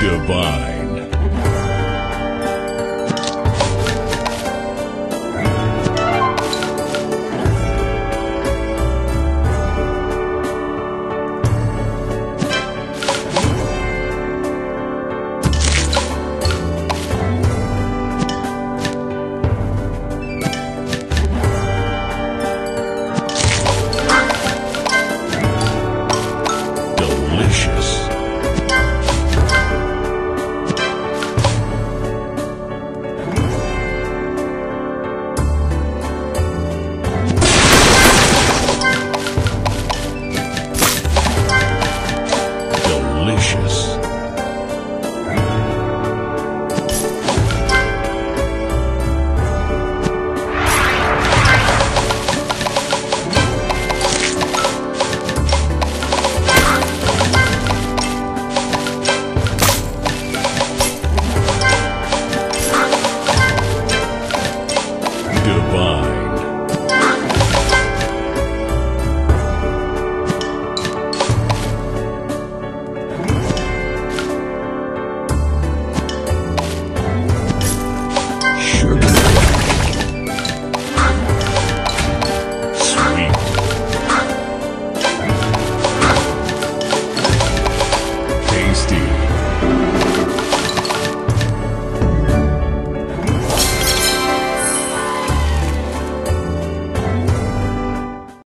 Divine. Delicious. precious.